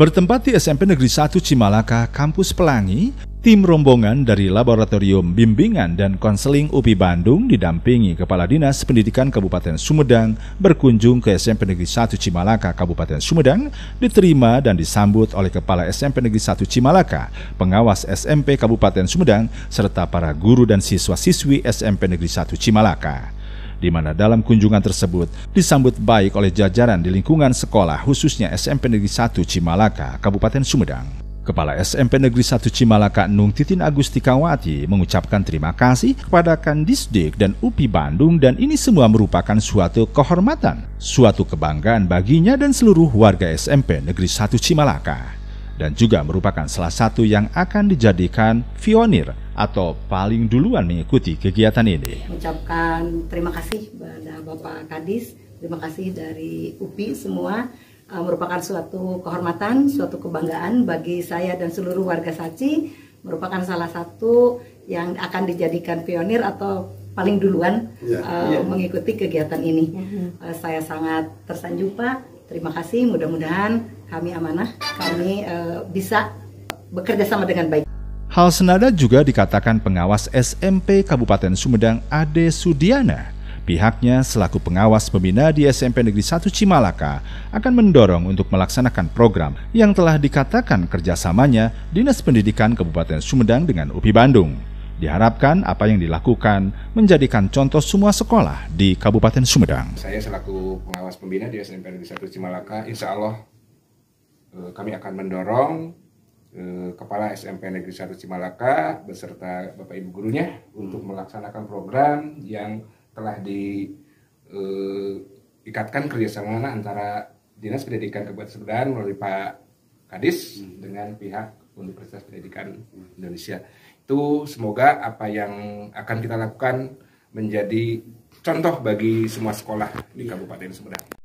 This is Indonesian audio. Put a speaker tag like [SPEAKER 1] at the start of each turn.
[SPEAKER 1] Bertempat di SMP Negeri 1 Cimalaka, Kampus Pelangi, tim rombongan dari Laboratorium Bimbingan dan Konseling UPI Bandung didampingi Kepala Dinas Pendidikan Kabupaten Sumedang berkunjung ke SMP Negeri 1 Cimalaka, Kabupaten Sumedang, diterima dan disambut oleh Kepala SMP Negeri 1 Cimalaka, pengawas SMP Kabupaten Sumedang, serta para guru dan siswa-siswi SMP Negeri 1 Cimalaka di mana dalam kunjungan tersebut disambut baik oleh jajaran di lingkungan sekolah khususnya SMP Negeri 1 Cimalaka, Kabupaten Sumedang. Kepala SMP Negeri 1 Cimalaka Nung Titin Agustikawati mengucapkan terima kasih kepada Kandisdik dan UPI Bandung dan ini semua merupakan suatu kehormatan, suatu kebanggaan baginya dan seluruh warga SMP Negeri 1 Cimalaka dan juga merupakan salah satu yang akan dijadikan pionir atau paling duluan mengikuti kegiatan ini.
[SPEAKER 2] Mengucapkan terima kasih kepada Bapak Kadis, terima kasih dari UPI semua uh, merupakan suatu kehormatan, suatu kebanggaan bagi saya dan seluruh warga Saci, merupakan salah satu yang akan dijadikan pionir atau paling duluan ya, uh, ya. mengikuti kegiatan ini. Uh, saya sangat tersanjung Pak, terima kasih. Mudah-mudahan kami amanah, kami uh, bisa bekerja sama dengan baik.
[SPEAKER 1] Hal senada juga dikatakan pengawas SMP Kabupaten Sumedang Ade Sudiana. Pihaknya selaku pengawas pembina di SMP Negeri 1 Cimalaka akan mendorong untuk melaksanakan program yang telah dikatakan kerjasamanya Dinas Pendidikan Kabupaten Sumedang dengan UPI Bandung. Diharapkan apa yang dilakukan menjadikan contoh semua sekolah di Kabupaten Sumedang.
[SPEAKER 3] Saya selaku pengawas pembina di SMP Negeri 1 Cimalaka, insya Allah kami akan mendorong Eh, Kepala SMP Negeri 1 Cimalaka beserta Bapak Ibu gurunya untuk melaksanakan program yang telah diikatkan eh, kerjasama antara Dinas Pendidikan Kabupaten Sumedang melalui Pak Kadis hmm. dengan pihak Universitas Pendidikan Indonesia. Itu semoga apa yang akan kita lakukan menjadi contoh bagi semua sekolah di Kabupaten Sumedang.